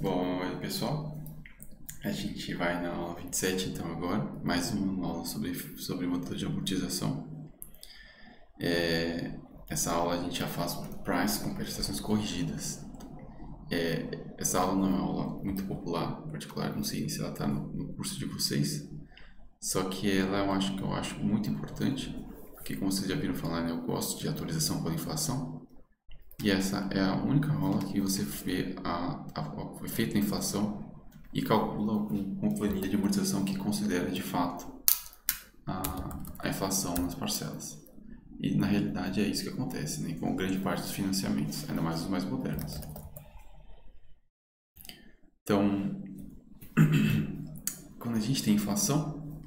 Bom, aí pessoal, a gente vai na aula 27 então agora, mais uma aula sobre, sobre modelo de amortização. É, essa aula a gente já faz price com prestações corrigidas. É, essa aula não é uma aula muito popular, particular, não sei se ela está no, no, curso de vocês, só que ela eu acho que eu acho muito importante, porque como vocês já viram falar, né, eu gosto de atualização pela inflação, e essa é a única aula que você vê a, a, foi feita a inflação e calcula uma planilha de amortização que considera de fato a, a inflação nas parcelas. E na realidade é isso que acontece, né, com grande parte dos financiamentos, ainda mais os mais modernos. Então, quando a gente tem inflação,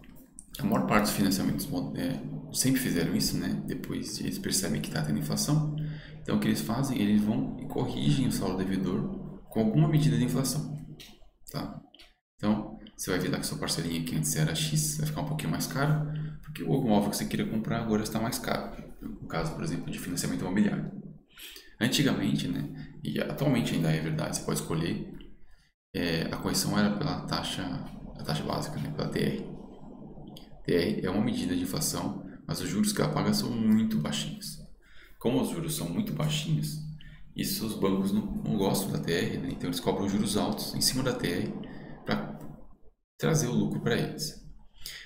a maior parte dos financiamentos é, sempre fizeram isso, né? Depois eles percebem que está tendo inflação, então, o que eles fazem? Eles vão e corrigem o saldo devedor com alguma medida de inflação. Tá? Então, você vai ver lá que sua parcelinha que antes era X, vai ficar um pouquinho mais caro, porque o imóvel que você queria comprar agora está mais caro. No caso, por exemplo, de financiamento imobiliário. Antigamente, né, e atualmente ainda é verdade, você pode escolher, é, a correção era pela taxa, a taxa básica, né, pela TR. TR é uma medida de inflação, mas os juros que ela paga são muito baixinhos como os juros são muito baixinhos, isso os bancos não, não gostam da TR, né? então eles cobram juros altos em cima da TR para trazer o lucro para eles.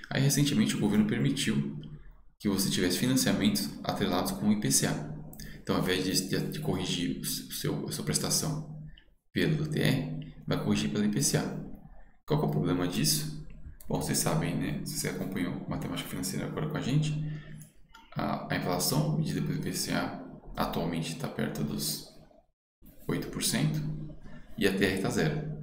Aí recentemente o governo permitiu que você tivesse financiamentos atrelados com o IPCA. Então, ao invés de, de, corrigir o seu, a sua prestação pelo TR, vai corrigir pelo IPCA. Qual é o problema disso? Bom, vocês sabem, né? Se você acompanhou matemática financeira agora com a gente, a, inflação medida pelo IPCA atualmente está perto dos 8% e a TR está zero.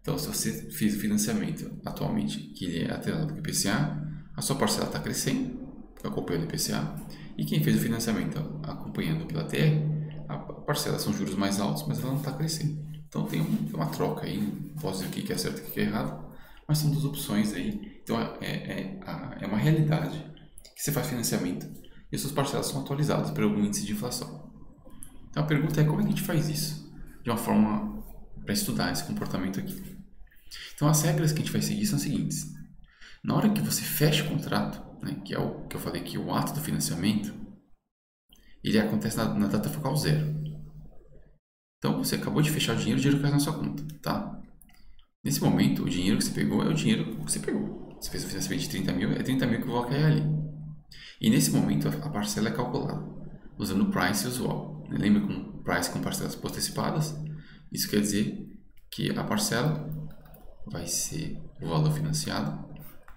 Então, se você fez financiamento atualmente que ele é atrelado com o IPCA, a sua parcela está crescendo, acompanhando o IPCA, e quem fez o financiamento acompanhando pela TR, a parcela são juros mais altos, mas ela não está crescendo. Então, tem uma troca aí, posso dizer o que é certo e o que é errado, mas são duas opções aí. Então, é, é, é uma realidade que você faz financiamento e suas parcelas são atualizadas por algum índice de inflação. Então a pergunta é como é que a gente faz isso? De uma forma para estudar esse comportamento aqui. Então as regras que a gente vai seguir são as seguintes. Na hora que você fecha o contrato, né, que é o que eu falei aqui, o ato do financiamento, ele acontece na, na data focal zero. Então você acabou de fechar o dinheiro, o dinheiro cai na sua conta, tá? Nesse momento, o dinheiro que você pegou é o dinheiro que você pegou. Você fez o financiamento de 30 mil, é 30 mil que vai cair ali. E nesse momento a parcela é calculada usando o price usual. Lembra com price com parcelas antecipadas? Isso quer dizer que a parcela vai ser o valor financiado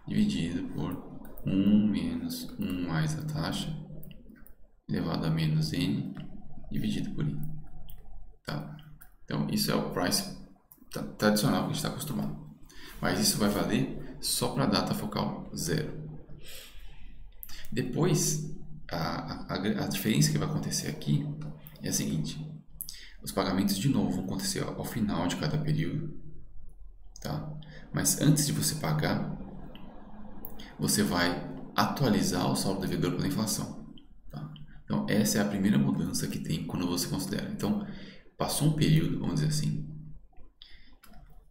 dividido por 1 menos 1 mais a taxa elevado a menos n dividido por i. Tá? Então, isso é o price tradicional que a gente está acostumado. Mas isso vai valer só para a data focal zero. Depois, a, a, a diferença que vai acontecer aqui é a seguinte: os pagamentos de novo vão acontecer ao final de cada período, tá? Mas antes de você pagar, você vai atualizar o saldo devedor pela inflação. Tá? Então, essa é a primeira mudança que tem quando você considera. Então, passou um período, vamos dizer assim,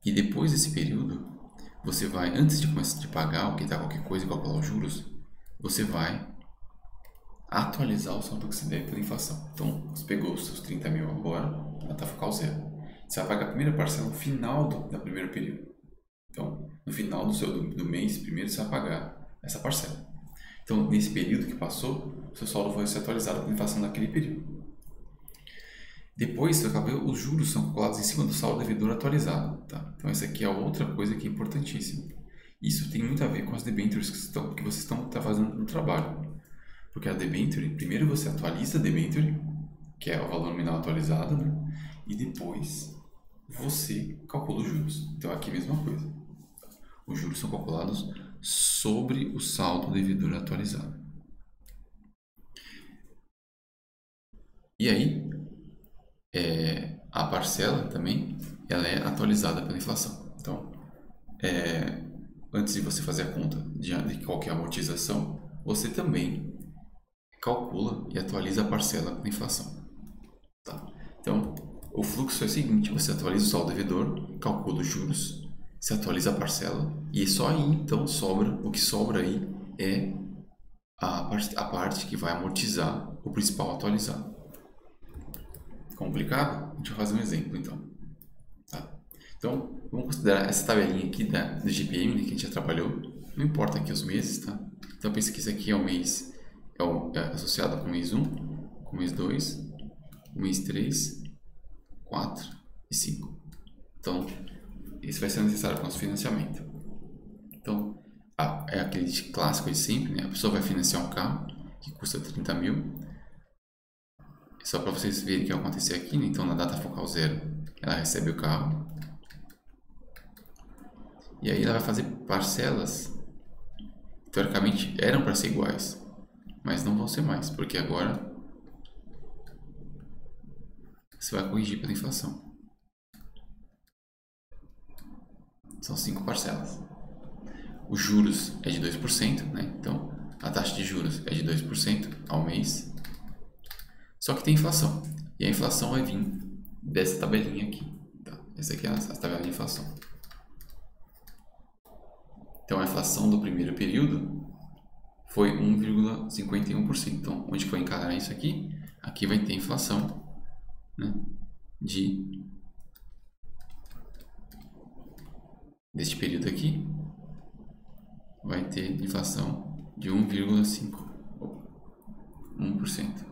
e depois desse período, você vai, antes de começar de pagar, ou quitar qualquer coisa e calcular os juros, você vai atualizar o você deve pela inflação. Então, você pegou os seus 30 mil agora, ela está focal zero. Você vai pagar a primeira parcela no final do da primeiro período. Então, no final do, seu, do, do mês, primeiro você vai pagar essa parcela. Então, nesse período que passou, seu saldo vai ser atualizado pela inflação daquele período. Depois, os juros são calculados em cima do saldo devedor atualizado. Tá? Então, essa aqui é outra coisa que é importantíssima. Isso tem muito a ver com as debentures que, estão, que vocês estão tá fazendo no trabalho. Porque a debenture, primeiro você atualiza a debenture, que é o valor nominal atualizado, né? e depois você calcula os juros. Então aqui é a mesma coisa. Os juros são calculados sobre o saldo devedor atualizado. E aí, é, a parcela também ela é atualizada pela inflação. Então, é, antes de você fazer a conta de, de qual a amortização, você também calcula e atualiza a parcela da inflação. Tá? Então, o fluxo é o seguinte, você atualiza o saldo devedor, calcula os juros, se atualiza a parcela e só aí então sobra, o que sobra aí é a parte, a parte que vai amortizar o principal atualizado. Complicado? Deixa eu fazer um exemplo então. Tá? Então, vamos considerar essa tabelinha aqui da, do GPM né, que a gente já trabalhou. Não importa aqui os meses, tá? Então, pensa que isso aqui é o mês é, o, é associado com o mês 1, com o mês 2, o mês 3, 4 e 5. Então, isso vai ser necessário para o nosso financiamento. Então, a, é aquele clássico de sempre, né? A pessoa vai financiar um carro que custa 30 mil. Só para vocês verem o que vai acontecer aqui, né? Então, na data focal zero, ela recebe o carro. E aí ela vai fazer parcelas, teoricamente eram para ser iguais, mas não vão ser mais, porque agora você vai corrigir pela inflação. São cinco parcelas. Os juros é de 2%, né? Então, a taxa de juros é de 2% ao mês. Só que tem inflação. E a inflação vai vir dessa tabelinha aqui. Tá? Essa aqui é a tabela de inflação. Então, a inflação do primeiro período foi 1,51%. Então, onde foi encarar isso aqui? Aqui vai ter inflação né, de deste período aqui vai ter inflação de 1,5 1%.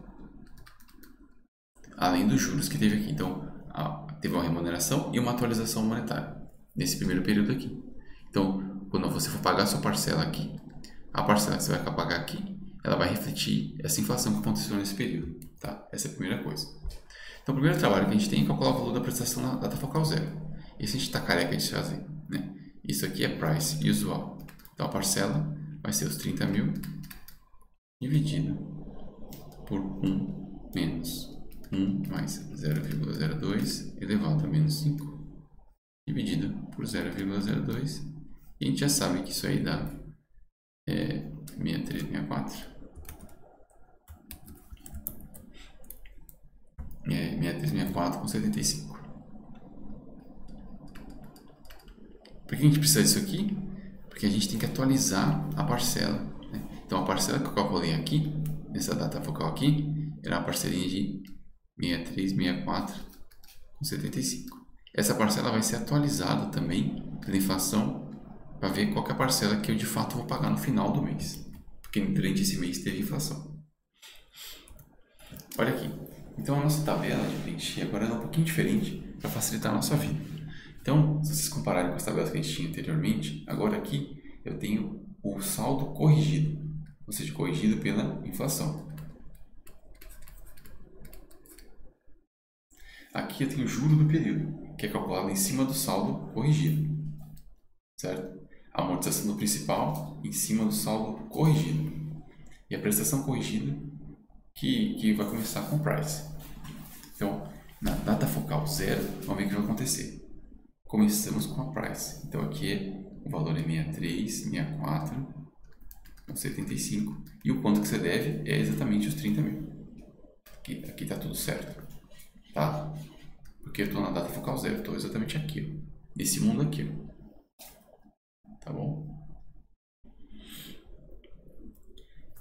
Além dos juros que teve aqui. Então, teve uma remuneração e uma atualização monetária nesse primeiro período aqui. Então, quando você for pagar sua parcela aqui, a parcela que você vai pagar aqui, ela vai refletir essa inflação que aconteceu nesse período. Tá? Essa é a primeira coisa. Então, o primeiro trabalho que a gente tem é calcular o valor da prestação na data focal zero. Esse a gente está careca de fazer. Né? Isso aqui é price usual. Então, a parcela vai ser os 30 mil dividido por 1 menos 1 mais 0,02 elevado a menos 5 dividido por 0,02 e a gente já sabe que isso aí dá é, 6364 é, 6364 com 75 por que a gente precisa disso aqui? porque a gente tem que atualizar a parcela né? então a parcela que eu calculei aqui nessa data focal aqui era a parcelinha de 6364 com 75 essa parcela vai ser atualizada também pela inflação para ver qual é a parcela que eu de fato vou pagar no final do mês. Porque durante esse mês teve inflação. Olha aqui. Então a nossa tabela de preencher agora é um pouquinho diferente para facilitar a nossa vida. Então, se vocês compararem com as tabelas que a gente tinha anteriormente, agora aqui eu tenho o saldo corrigido, ou seja, corrigido pela inflação. Aqui eu tenho o juro do período, que é calculado em cima do saldo corrigido, certo? Amortização do principal em cima do saldo corrigido. E a prestação corrigida que, que vai começar com o price. Então, na data focal zero, vamos ver o que vai acontecer. Começamos com a price. Então, aqui é, o valor é 63, 64, 75. E o quanto que você deve é exatamente os 30 mil. Aqui está tudo certo. Tá? Porque eu estou na data focal zero, estou exatamente aqui. Nesse mundo aqui. Ó tá bom?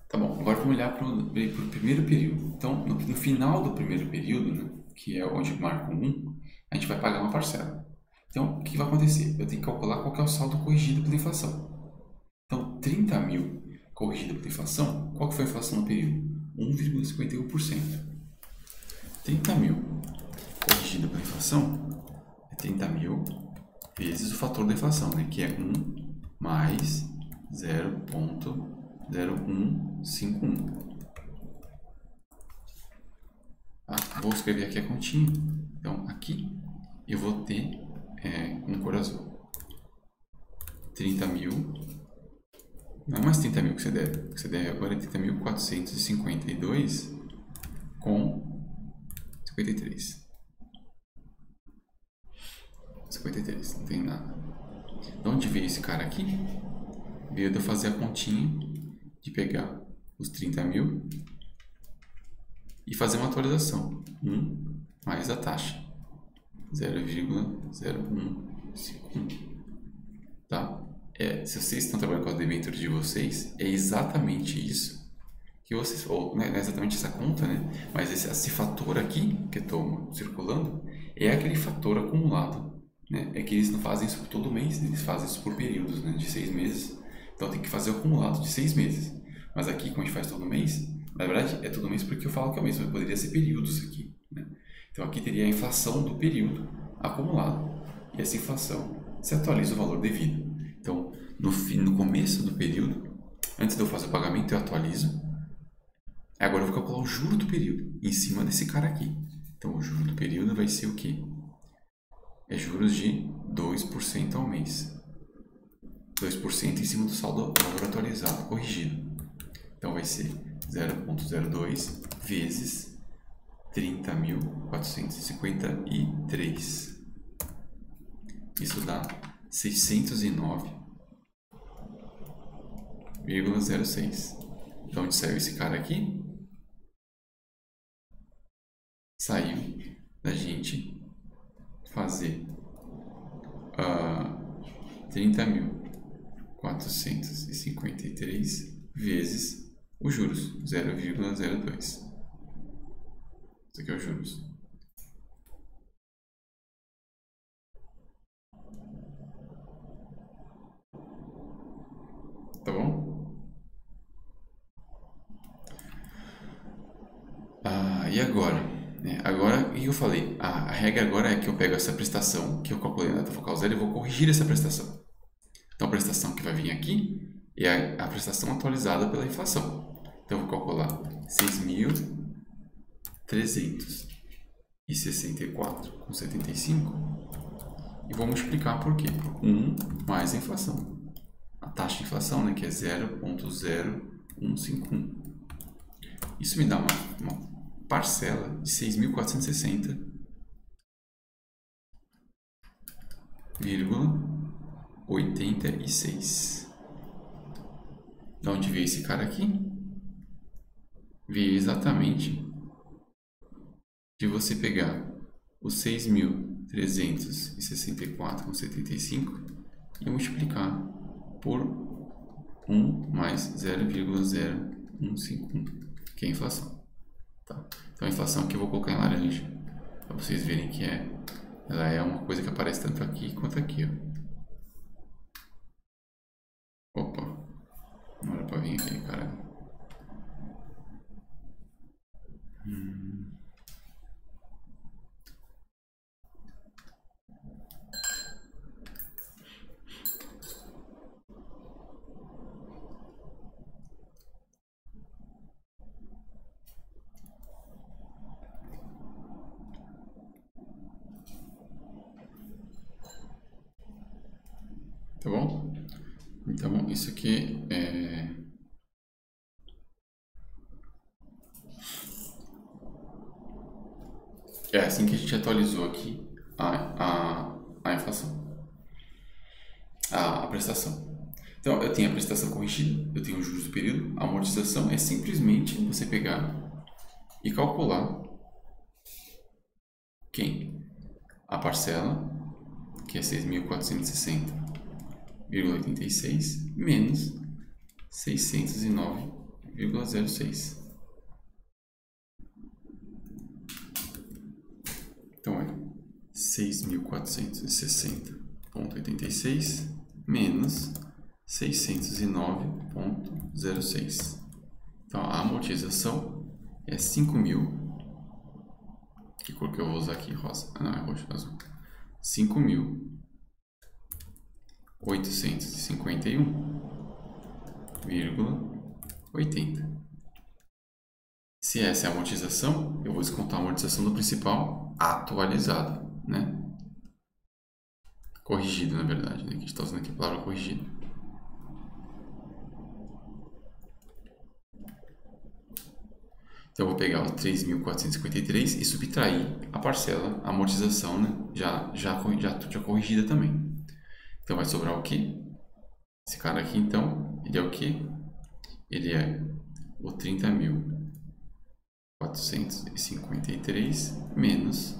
Tá bom, agora vamos olhar para o primeiro período. Então, no, no, final do primeiro período, né, que é onde marca 1, a gente vai pagar uma parcela. Então, o que vai acontecer? Eu tenho que calcular qual é o saldo corrigido pela inflação. Então, 30 mil corrigido pela inflação, qual que foi a inflação no período? 1,51%. 30 mil corrigido pela inflação é 30 mil vezes o fator da inflação, né, que é 1 mais 0.0151. Tá? Vou escrever aqui a continha. Então, aqui eu vou ter é, com cor azul 30 mil. Não é mais 30 mil que você deve. O que você deve agora é 30.452 com 53. 53, não tem nada. De onde veio esse cara aqui? Veio de eu fazer a continha de pegar os 30 mil e fazer uma atualização. 1 mais a taxa. 0,0151. Tá? É, se vocês estão trabalhando com a debênture de vocês, é exatamente isso que vocês, ou não é exatamente essa conta, né? Mas esse, esse fator aqui que estou circulando é aquele fator acumulado, né? É que eles não fazem isso todo mês, eles fazem isso por períodos, né? De seis meses. Então tem que fazer o acumulado de seis meses. Mas aqui, como a gente faz todo mês, na verdade é todo mês porque eu falo que é o mês, mas poderia ser períodos aqui, né? Então aqui teria a inflação do período acumulado. E essa inflação se atualiza o valor devido. Então, no, fim, no começo do período, antes de eu fazer o pagamento, eu atualizo Agora eu vou calcular o juro do período em cima desse cara aqui. Então, o juro do período vai ser o quê? É juros de 2% ao mês. 2% em cima do saldo valor atualizado, corrigido. Então, vai ser 0,02 vezes 30.453. Isso dá 609,06. De onde saiu esse cara aqui? saiu da gente fazer uh, 30.453 vezes os juros, 0,02. Isso aqui é os juros. Tá bom? Ah, e agora? Né? Agora, que eu falei? A, a, regra agora é que eu pego essa prestação que eu calculei na data focal zero e vou corrigir essa prestação. Então, a prestação que vai vir aqui é a, a prestação atualizada pela inflação. Então, eu vou calcular 6.364,75 e vou multiplicar por quê? Por 1 mais a inflação. A taxa de inflação, né, que é 0.0151. Isso me dá uma, uma parcela de 6.460,86. De onde veio esse cara aqui? Veio exatamente de você pegar os 6.364,75 e multiplicar por 1 mais 0,0151, que é a inflação. Tá? Então a inflação aqui eu vou colocar em laranja, para vocês verem que é, ela é uma coisa que aparece tanto aqui quanto aqui. Ó. Opa, não era para vir aquele cara. Hum. Tá bom? Então, isso aqui é... É assim que a gente atualizou aqui a, a, a inflação, a, a prestação. Então, eu tenho a prestação corrigida, eu tenho os juros do período, a amortização é simplesmente você pegar e calcular quem? A parcela, que é 6.460 0,86 menos 609,06. Então é 6.460,86 menos 609,06. Então a amortização é 5.000. Que cor que eu vou usar aqui? Rosa. Ah, não, é roxo, azul. 5.000 851,80. Se essa é a amortização, eu vou descontar a amortização do principal atualizado, né? Corrigido, na verdade, né? Que a gente está usando aqui a palavra corrigido. Então, eu vou pegar o 3.453 e subtrair a parcela, a amortização, né? Já, já, já, já corrigida também. Então vai sobrar o quê? Esse cara aqui, então, ele é o quê? Ele é o 30.453 menos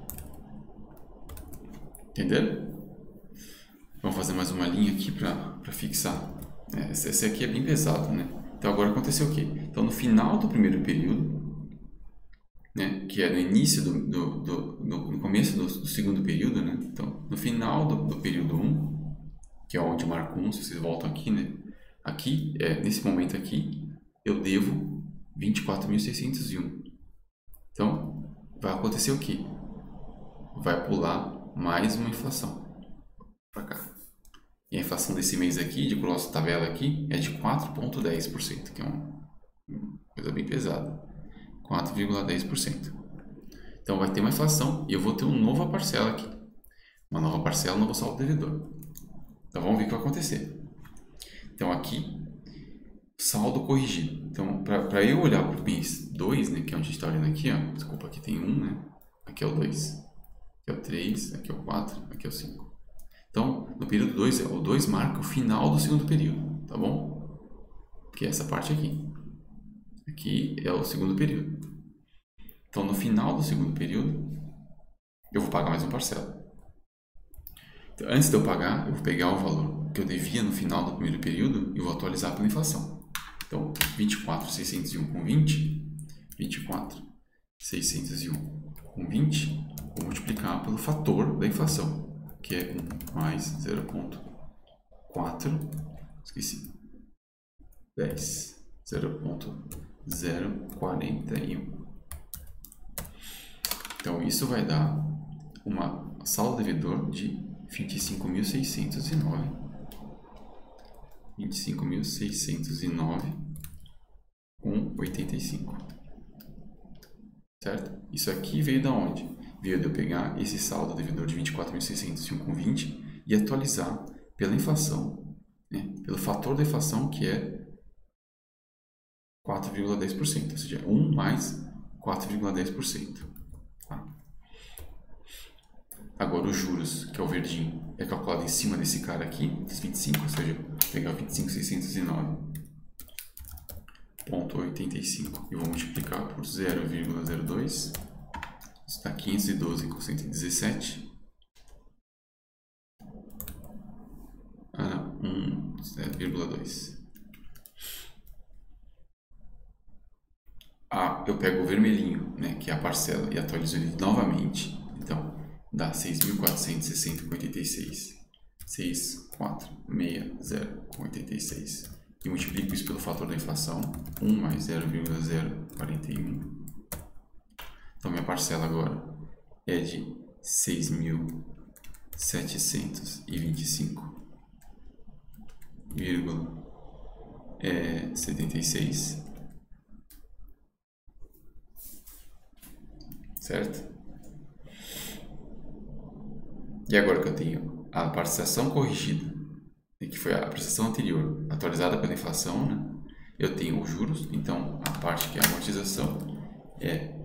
Entenderam? Vamos fazer mais uma linha aqui para fixar. É, esse aqui é bem pesado, né? Então agora aconteceu o quê? Então no final do primeiro período, né, que é no início do, do, do no, começo do, do, segundo período, né? Então no final do, do período 1, que é onde eu marco 1, se vocês voltam aqui, né? Aqui, é, nesse momento aqui, eu devo 24.601. Então, vai acontecer o quê? Vai pular mais uma inflação para cá. E a inflação desse mês aqui, de nossa tabela aqui, é de 4,10%, que é uma coisa bem pesada. 4,10%. Então vai ter uma inflação e eu vou ter uma nova parcela aqui. Uma nova parcela, um novo saldo devedor. Então vamos ver o que vai acontecer. Então aqui, saldo corrigido. Então para eu olhar para o mês 2, né, que é onde a gente está olhando aqui, ó, desculpa, aqui tem 1, um, né? Aqui é o 2. Aqui é o 3, aqui é o 4, aqui é o 5. Então, no período 2, o 2 marca o final do segundo período, tá bom? Que é essa parte aqui. Aqui é o segundo período. Então, no final do segundo período, eu vou pagar mais uma parcela. Então, antes de eu pagar, eu vou pegar o valor que eu devia no final do primeiro período e vou atualizar pela inflação. Então, 24,601 com 20, 24,601 com 20, vou multiplicar pelo fator da inflação que é 1 mais 0.4, esqueci, 10, 0.041. Então, isso vai dar uma saldo devedor de 25.609. 25.609 com 85. Certo? Isso aqui veio da onde? Veio de eu pegar esse saldo devedor de 24.601,20 e atualizar pela inflação, né? pelo fator da inflação que é 4,10%, ou seja, 1 mais 4,10%. Tá? Agora os juros, que é o verdinho, é calculado em cima desse cara aqui, dos 25, ou seja, pegar 25.609,85 e vou multiplicar por 0,02 está 512 com 117. Ah, 1,2. Ah, eu pego o vermelhinho, né, que é a parcela, e atualizo ele novamente. Então, dá 6.460,86. 6,460,86. E multiplico isso pelo fator da inflação. 1 mais 0,041 então, minha parcela agora é de 6.725,76. Certo? E agora que eu tenho a prestação corrigida, que foi a prestação anterior atualizada pela inflação, né? eu tenho os juros, então a parte que é a amortização é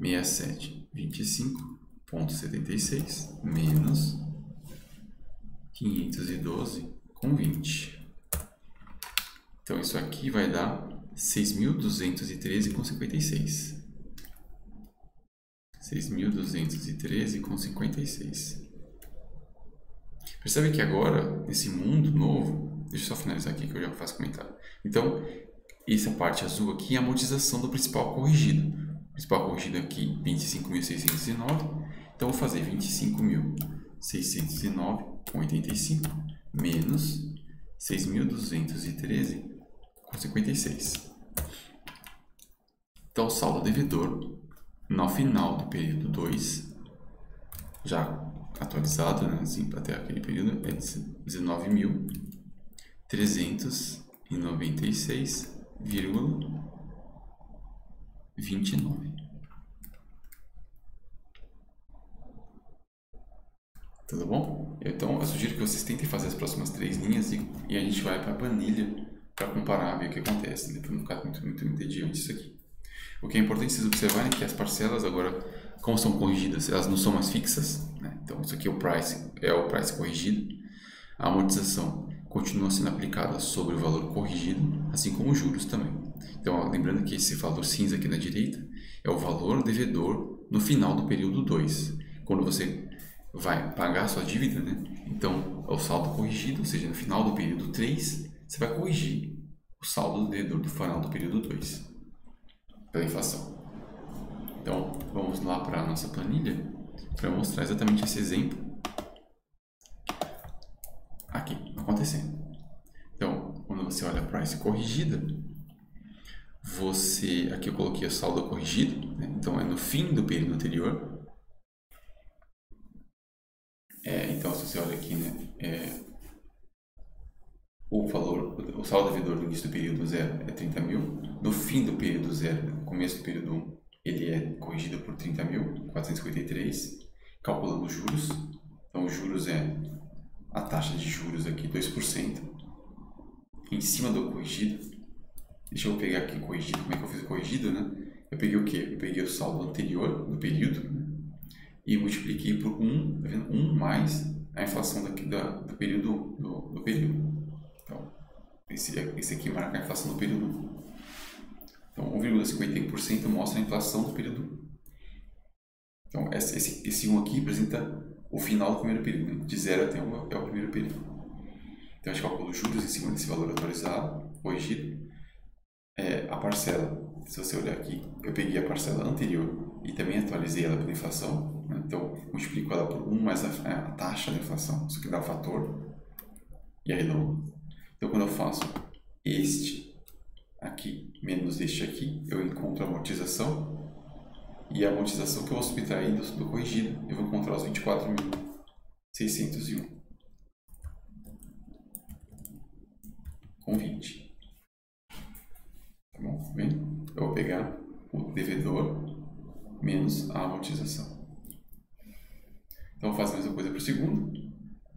6725.76 menos 512 com 20. Então isso aqui vai dar 6.213,56. 6.213,56. Percebe que agora, nesse mundo novo, deixa eu só finalizar aqui que eu já faço comentário. Então, essa parte azul aqui é a amortização do principal corrigido principal corrigida aqui, 25.609. Então, vou fazer 25.609,85 menos 6.213,56. Então, o saldo devedor no final do período 2, já atualizado, né, assim, até aquele período, é 19.396,59. 29. Tudo bom? Então eu sugiro que vocês tentem fazer as próximas três linhas e, e a gente vai para a planilha para comparar, ver o que acontece, né? para não ficar muito, muito entediante isso aqui. O que é importante vocês observarem é que as parcelas agora, como são corrigidas, elas não são mais fixas. Né? Então isso aqui é o price, é o price corrigido. A amortização continua sendo aplicada sobre o valor corrigido, assim como os juros também. Então lembrando que esse valor cinza aqui na direita é o valor devedor no final do período 2. Quando você vai pagar a sua dívida, né? então é o saldo corrigido, ou seja, no final do período 3, você vai corrigir o saldo do devedor do final do período 2 pela inflação. Então, vamos lá para a nossa planilha para mostrar exatamente esse exemplo aqui acontecendo. Então, quando você olha a price corrigida, você aqui eu coloquei o saldo corrigido, né? então é no fim do período anterior. É, então, se você olha aqui, né, é, o valor, o saldo devedor no início do período zero é 30 mil, no fim do período zero, no começo do período 1, ele é corrigido por 30 mil, 453, calculando os juros. Então, os juros é a taxa de juros aqui, 2%, em cima do corrigido. Deixa eu pegar aqui o corrigido, como é que eu fiz o corrigido, né? Eu peguei o quê? Eu peguei o saldo anterior do período né? e multipliquei por 1, tá vendo? 1 mais a inflação daqui, da, do período do, do período. Então, esse, esse aqui marca a inflação do período 1. Então, 1,51% mostra a inflação do período 1. Então, esse, esse 1 aqui representa o final do primeiro período. Né? De 0 até 1 é o primeiro período. Então, a gente calcula os juros em cima desse valor atualizado, corrigido. É, a parcela, se você olhar aqui, eu peguei a parcela anterior e também atualizei ela pela inflação. Né? Então, multiplico ela por 1 mais a, a taxa da inflação. Isso aqui dá o fator e arredondo. Então, quando eu faço este aqui menos este aqui, eu encontro a amortização. E a amortização que eu vou subtrair do, do corrigido, eu vou encontrar os 24.601. Com 20. Tá bom? Bem, eu vou pegar o devedor menos a amortização. Então, eu faço a mesma coisa para o segundo,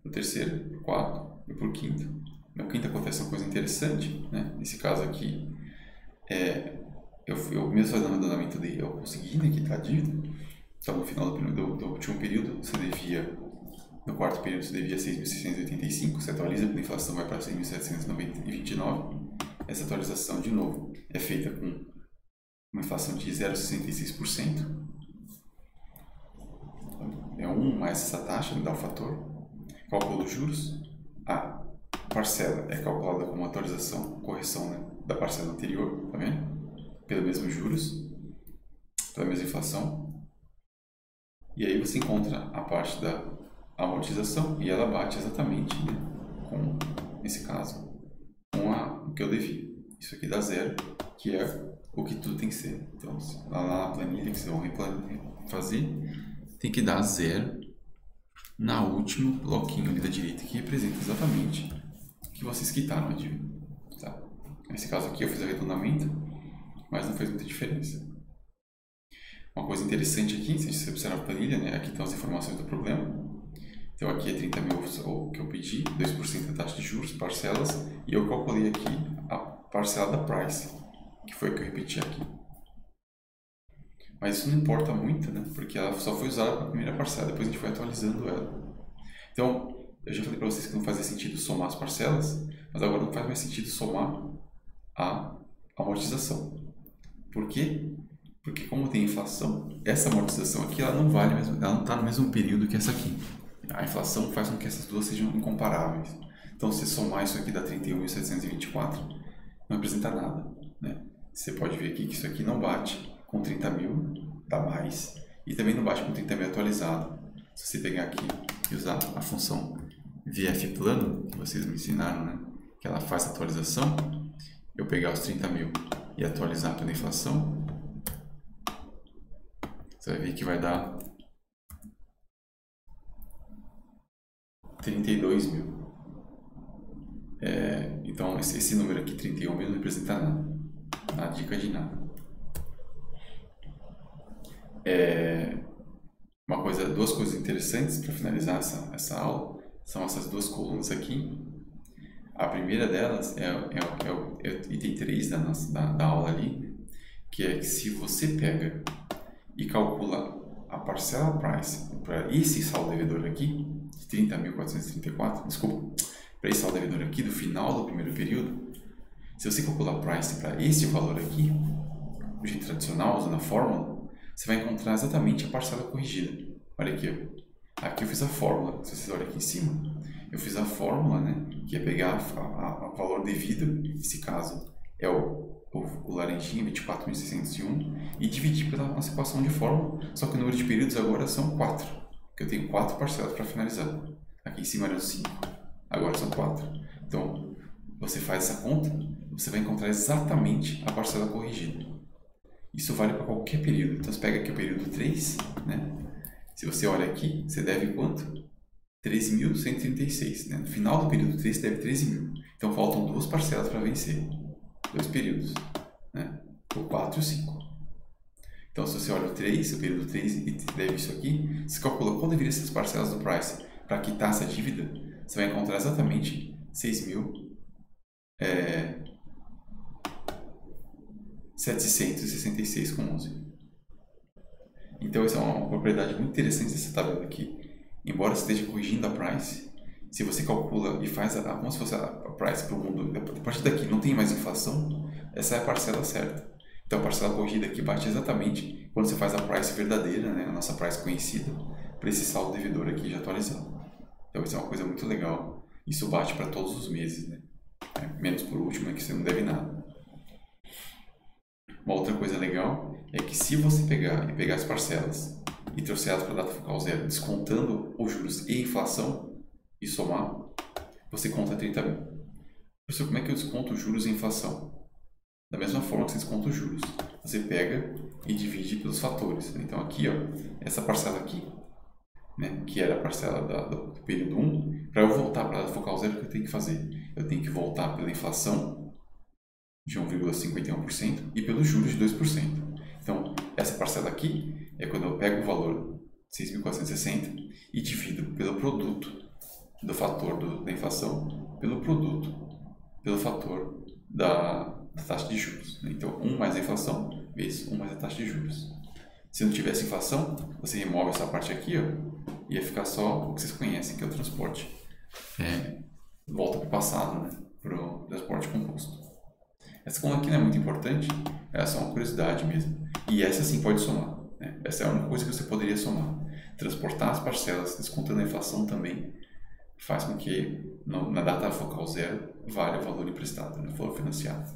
para o terceiro, para o quarto e para o quinto. No quinto acontece uma coisa interessante, né? Nesse caso aqui, é, eu, eu mesmo fazendo o arredondamento dele, eu consegui né, quitar a dívida. Então, no final do, do, do último período, você devia, no quarto período, você devia 6.685, você atualiza pela inflação, vai para 6.729. Essa atualização, de novo, é feita com uma inflação de 0,66%. É 1 mais essa taxa, me dá o fator. Cálculo dos juros. A parcela é calculada como atualização, correção né, da parcela anterior, tá vendo? Pelos mesmos juros, pela mesma inflação. E aí você encontra a parte da amortização e ela bate exatamente né, com, nesse caso, com a, o que eu devia. Isso aqui dá zero, que é o que tudo tem que ser. Então, lá na planilha que vocês vão fazer, tem que dar zero na último bloquinho ali da direita, que representa exatamente que vocês quitaram a dívida. Tá? Nesse caso aqui eu fiz arredondamento, mas não fez muita diferença. Uma coisa interessante aqui, se você observar a planilha, né? aqui estão as informações do problema. Então aqui é 30 mil o que eu pedi, 2% da taxa de juros, parcelas, e eu calculei aqui a parcela da price, que foi o que eu repeti aqui. Mas isso não importa muito, né? Porque ela só foi usada para a primeira parcela, depois a gente foi atualizando ela. Então, eu já falei para vocês que não fazia sentido somar as parcelas, mas agora não faz mais sentido somar a amortização. Por quê? Porque como tem inflação, essa amortização aqui ela não vale mesmo, ela não está no mesmo período que essa aqui. A inflação faz com que essas duas sejam incomparáveis. Então, se somar isso aqui dá 31.724, não representa nada. Né? Você pode ver aqui que isso aqui não bate com 30 mil, dá mais, e também não bate com 30 mil atualizado. Se você pegar aqui e usar a função VF plano, que vocês me ensinaram, né? que ela faz a atualização, eu pegar os 30 mil e atualizar pela inflação, você vai ver que vai dar 32 mil. É, então, esse, esse, número aqui, 31 mil, não representa nada. Dá dica de nada. É, uma coisa, duas coisas interessantes para finalizar essa, essa aula são essas duas colunas aqui. A primeira delas é, é, é, é o item 3 da, nossa, da, da aula ali, que é que se você pega e calcula a parcela price para esse saldo devedor aqui, de 30.434, desculpa, para esse saldo devedor aqui do final do primeiro período, se você calcular price para esse valor aqui, o jeito tradicional, usando a fórmula, você vai encontrar exatamente a parcela corrigida. Olha aqui, aqui eu fiz a fórmula, se vocês olham aqui em cima, eu fiz a fórmula, né, que é pegar o valor devido, nesse caso é o, o, o laranjinha 24.601, e dividir pela nossa equação de fórmula, só que o número de períodos agora são 4, que eu tenho 4 parcelas para finalizar. Aqui em cima eram 5, agora são 4. Então, você faz essa conta, você vai encontrar exatamente a parcela corrigida. Isso vale para qualquer período. Então você pega aqui o período 3, né? Se você olha aqui, você deve quanto? 13.136. Né? No final do período 3 você deve 13 mil. Então faltam duas parcelas para vencer. Dois períodos. Né? O 4 e o 5. Então se você olha o 3, o período 3 e deve isso aqui, você calcula qual deveria ser as parcelas do price para quitar essa dívida, você vai encontrar exatamente 6 mil é, 766,11. Então, essa é uma propriedade muito interessante dessa tabela aqui. Embora esteja corrigindo a price, se você calcula e faz a, como se fosse a, price para o mundo, a partir daqui não tem mais inflação, essa é a parcela certa. Então, a parcela corrigida aqui bate exatamente quando você faz a price verdadeira, né, a nossa price conhecida, para esse saldo devedor aqui já atualizado. Então, isso é uma coisa muito legal. Isso bate para todos os meses, né? É, menos por último, é que você não deve nada. Uma outra coisa legal é que se você pegar e pegar as parcelas e elas para a data focal zero, descontando os juros e inflação e somar, você conta 30 mil. Professor, como é que eu desconto os juros e inflação? Da mesma forma que você desconta os juros, você pega e divide pelos fatores. Então aqui, ó, essa parcela aqui, né, que era a parcela da, do período 1, para eu voltar para a data focal zero, o que eu tenho que fazer? Eu tenho que voltar pela inflação de 1,51% e pelos juros de 2%. Então, essa parcela aqui é quando eu pego o valor 6.460 e divido pelo produto do fator do, da inflação pelo produto pelo fator da, da taxa de juros. Né? Então, 1 mais a inflação vezes 1 mais a taxa de juros. Se não tivesse inflação, você remove essa parte aqui, ó, ia ficar só o que vocês conhecem, que é o transporte. É, volta para o passado, né? para o transporte composto. Essa coluna aqui não é muito importante, é só uma curiosidade mesmo. E essa sim pode somar. Né? Essa é a única coisa que você poderia somar. Transportar as parcelas, descontando a inflação também, faz com que na data focal zero valha o valor emprestado, no valor financiado.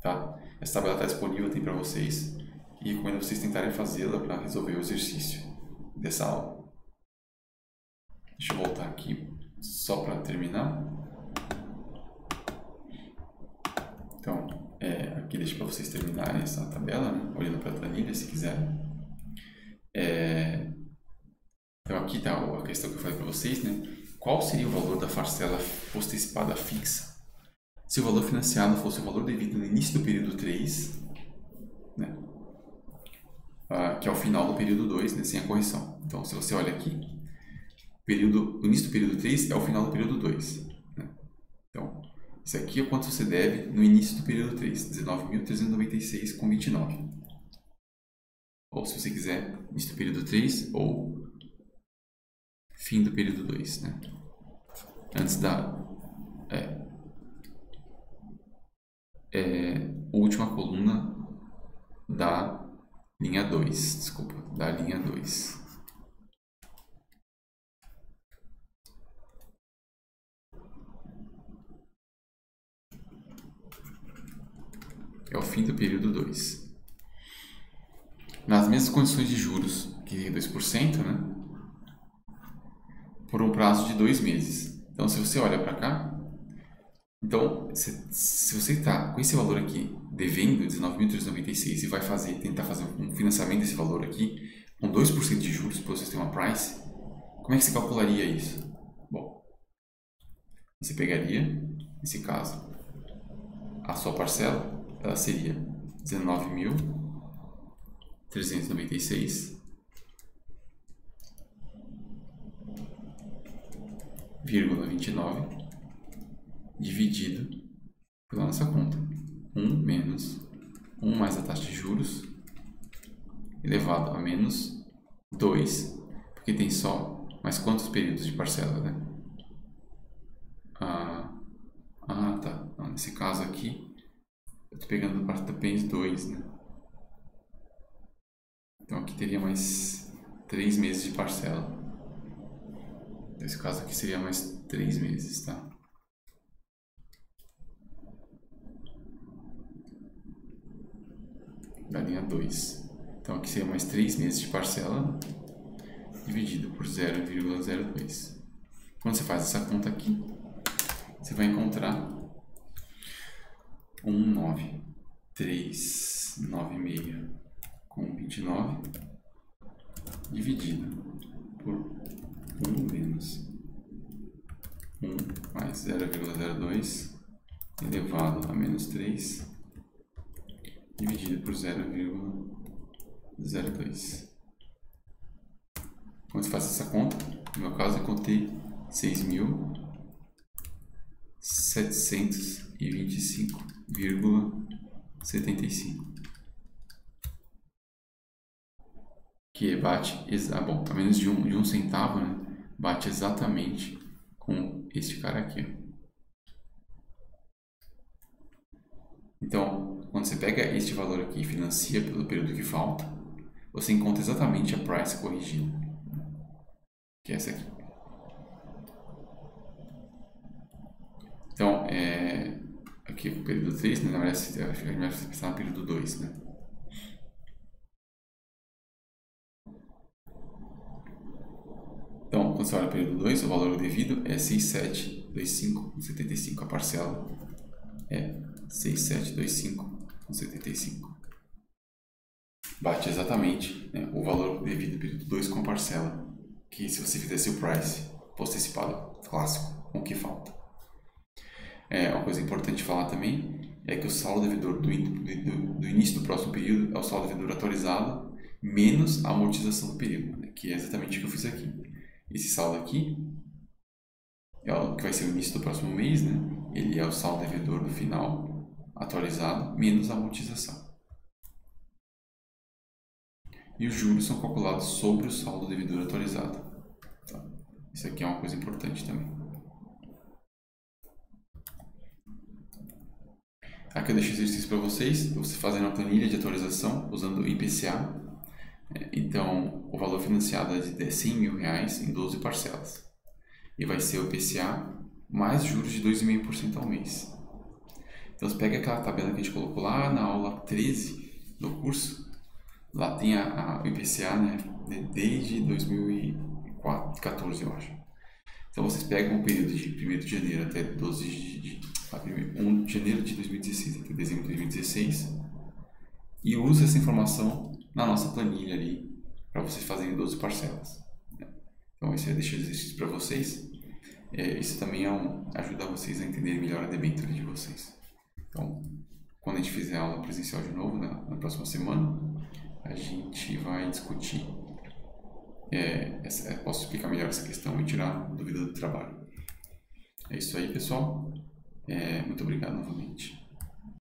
Tá? Essa tabela está disponível para vocês e recomendo vocês tentarem fazê-la para resolver o exercício dessa aula. Deixa eu voltar aqui só para terminar. Então, é, aqui deixa para vocês terminarem essa tabela, né? olhando para a planilha se quiserem. É, então aqui está a questão que eu falei para vocês, né? Qual seria o valor da parcela postecipada fixa se o valor financiado fosse o valor devido no início do período 3, né? Ah, que é o final do período 2, né? sem a correção. Então, se você olha aqui, período, o início do período 3 é o final do período 2. Isso aqui é quanto você deve no início do período 3, 19.396,29. Ou se você quiser, início do período 3 ou fim do período 2, né? Antes da é, é, última coluna da linha 2, desculpa, da linha 2. É o fim do período 2. Nas mesmas condições de juros, que é 2%, né? por um prazo de dois meses. Então, se você olha para cá, então, se, se você está com esse valor aqui devendo 19.396 e vai fazer, tentar fazer um financiamento desse valor aqui com 2% de juros para o sistema price, como é que você calcularia isso? Bom, você pegaria, nesse caso, a sua parcela ela seria 19.396,29 dividido pela nossa conta. 1 menos 1 mais a taxa de juros elevado a menos 2 porque tem só mais quantos períodos de parcela né? ah, ah tá, nesse caso aqui eu estou pegando parte da PENS 2, né? Então aqui teria mais 3 meses de parcela. Nesse caso aqui seria mais 3 meses, tá? Da linha 2. Então aqui seria mais 3 meses de parcela dividido por 0,02. Quando você faz essa conta aqui, você vai encontrar 19396 com 29 dividido por 1 menos 1 mais 0,02 elevado a menos 3 dividido por 0,02. Quando você faz essa conta, no meu caso eu contei 6.725,75 que bate, ah, bom, a menos de um, de um centavo, né? Bate exatamente com este cara aqui. Então, quando você pega este valor aqui e financia pelo período que falta, você encontra exatamente a price corrigida, que é essa aqui. Então, é, aqui o período 3, né, na verdade, a gente vai pensar no período 2, né? Então, quando você olha o período 2, o valor devido é 6,725,75. A parcela é 6,725,75. Bate exatamente né, o valor devido do período 2 com a parcela, que se você fizesse o price post-antecipado clássico, com o que falta. É, uma coisa importante falar também é que o saldo devedor do, do, do início do próximo período é o saldo devedor atualizado menos a amortização do período, né, que é exatamente o que eu fiz aqui. Esse saldo aqui, é o que vai ser o início do próximo mês, né? Ele é o saldo devedor do final atualizado menos a amortização. E os juros são calculados sobre o saldo devedor atualizado. Tá? Isso aqui é uma coisa importante também. Aqui eu deixo exercício para vocês, você fazendo a planilha de atualização usando o IPCA então, o valor financiado é de 100 mil reais em 12 parcelas. E vai ser o IPCA mais juros de 2,5% ao mês. Então, você pega aquela tabela que a gente colocou lá na aula 13 do curso. Lá tem a, a, o IPCA, né? Desde 2014, eu acho. Então, vocês pegam o período de 1 de janeiro até 12 de, de, de 1 de janeiro de 2016 até dezembro de 2016 e usa essa informação na nossa planilha ali para vocês fazerem 12 parcelas. Né? Então, esse é deixa exercício para vocês. É, isso também é um, ajuda vocês a entenderem melhor a debênture de vocês. Então, quando a gente fizer a aula presencial de novo, na, na próxima semana, a gente vai discutir. É, essa, posso explicar melhor essa questão e tirar dúvida do trabalho. É isso aí, pessoal. É, muito obrigado novamente.